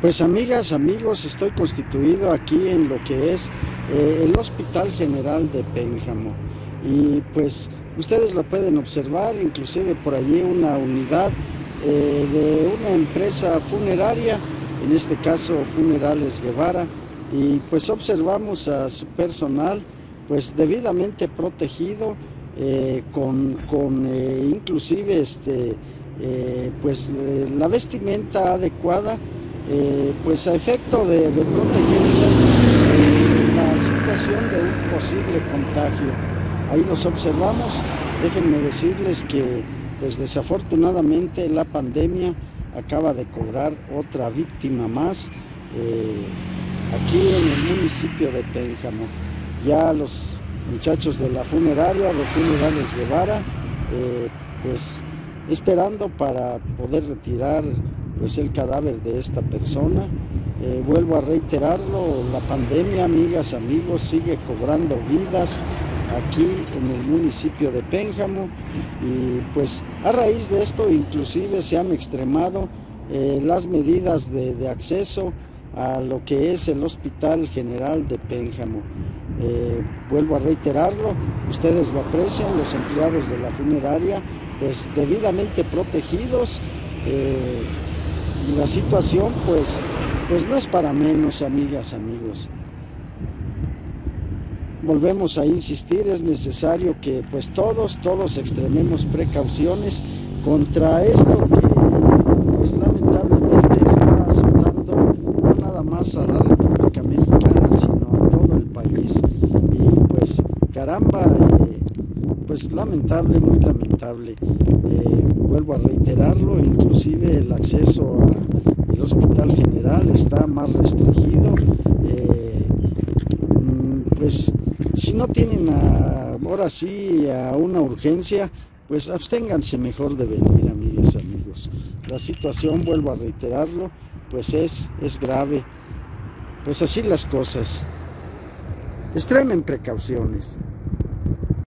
Pues amigas, amigos, estoy constituido aquí en lo que es eh, el Hospital General de Pénjamo. Y pues ustedes lo pueden observar, inclusive por allí una unidad eh, de una empresa funeraria, en este caso Funerales Guevara, y pues observamos a su personal pues debidamente protegido, eh, con, con inclusive este, pues la vestimenta adecuada eh, pues a efecto de, protegerse eh, la situación de un posible contagio. Ahí los observamos. Déjenme decirles que pues desafortunadamente la pandemia acaba de cobrar otra víctima más eh, aquí en el municipio de Pénjamo. Ya los muchachos de la funeraria, de Funerales Guevara, pues esperando para poder retirar pues el cadáver de esta persona. Eh, vuelvo a reiterarlo, la pandemia, amigas, amigos, sigue cobrando vidas aquí en el municipio de Pénjamo y pues a raíz de esto inclusive se han extremado eh, las medidas de, acceso a lo que es el Hospital General de Pénjamo. Eh, vuelvo a reiterarlo, ustedes lo aprecian, los empleados de la funeraria, pues debidamente protegidos, y la situación pues, pues no es para menos, amigas, amigos. Volvemos a insistir, es necesario que pues todos, todos extrememos precauciones contra esto que pues lamentablemente está azotando no nada más a la República Mexicana, sino a todo el país. Caramba, eh, pues lamentable, muy lamentable. Eh, vuelvo a reiterarlo, inclusive el acceso al hospital general está más restringido. Eh, mm, pues si no tienen ahora sí a una urgencia, pues absténganse mejor de venir, amigas, amigos. La situación, vuelvo a reiterarlo, pues es, es grave. Pues así las cosas. Extremen precauciones.